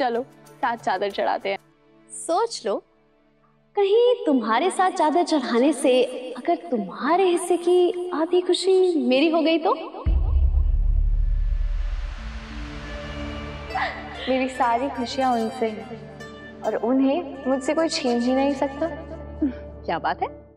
चलो साथ चादर चढ़ाते हैं। सोच लो कहीं तुम्हारे साथ चादर चढ़ाने से अगर तुम्हारे हिस्से की आधी खुशी मेरी हो गई तो? मेरी सारी खुशियाँ उनसे हैं और उन्हें मुझसे कोई छीन ही नहीं सकता। क्या बात है?